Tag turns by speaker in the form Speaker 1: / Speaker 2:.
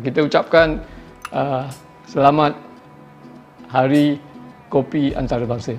Speaker 1: kita ucapkan uh, selamat Hari Kopi Antarabangsa.